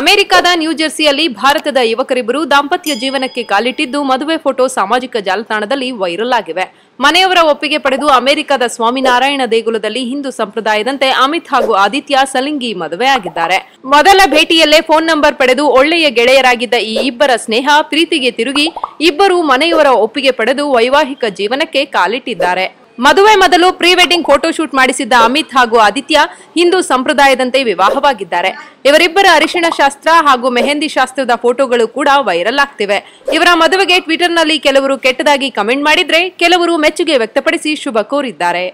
ಅಮೆರಿಕದ ನ್ಯೂಜೆರ್ಸಿಯಲ್ಲಿ ಭಾರತದ ಯುವಕರಿಬ್ಬರು ದಾಂಪತ್ಯ ಜೀವನಕ್ಕೆ ಕಾಲಿಟ್ಟಿದ್ದು ಮದುವೆ ಫೋಟೋ ಸಾಮಾಜಿಕ ಜಾಲತಾಣದಲ್ಲಿ ವೈರಲ್ ಆಗಿವೆ. ಮನೆಯವರ ಒಪ್ಪಿಗೆ ಪಡೆದು ಅಮೆರಿಕದ ಸ್ವಾಮಿನಾರಾಯಣ ದೇಗುಲದಲ್ಲಿ ಹಿಂದೂ ಸಂಪ್ರದಾಯದಂತೆ ಅಮಿತ್ ಹಾಗೂ ಆದಿತ್ಯ ಸಲಿಂಗಿ ಮದುವೆ ಆಗಿದ್ದಾರೆ ಮೊದಲ ಭೇಟಿಯಲ್ಲೇ ಫೋನ್ ನಂಬರ್ ಪಡೆದು ಒಳ್ಳೆಯ ಗೆಳೆಯರಾಗಿದ್ದ ಈ ಇಬ್ಬರ ಸ್ನೇಹ ಪ್ರೀತಿಗೆ ತಿರುಗಿ ಇಬ್ಬರು ಮನೆಯವರ ಒಪ್ಪಿಗೆ ಪಡೆದು ವೈವಾಹಿಕ ಜೀವನಕ್ಕೆ ಕಾಲಿಟ್ಟಿದ್ದಾರೆ. ಮದುವೆ ಮೊದಲು ಪ್ರೀ ವೆಡ್ಡಿಂಗ್ ಫೋಟೋ ಶೂಟ್ ಮಾಡಿಸಿದ್ದ ಅಮಿತ್ ಹಾಗೂ ಆದಿತ್ಯ ಹಿಂದೂ ಸಂಪ್ರದಾಯದಂತೆ ವಿವಾಹವಾಗಿದ್ದಾರೆ. ಇವರಿಬ್ಬರ ಅರಿಶಿಣ ಶಾಸ್ತ್ರ ಹಾಗೂ ಮೆಹಂದಿ ಶಾಸ್ತ್ರದ ಫೋಟೋಗಳು ಕೂಡ ವೈರಲ್ ಆಗ್ತಿವೆ. ಇವರ ಮದುವೆಗೆ ಟ್ವಿಟರ್ನಲ್ಲಿ ಕೆಲವರು ಕೆಟ್ಟದಾಗಿ ಕಮೆಂಟ್ ಮಾಡಿದ್ರೆ ಕೆಲವರು ಮೆಚ್ಚುಗೆ ವ್ಯಕ್ತಪಡಿಸಿ ಶುಭ ಕೋರಿದ್ದಾರೆ.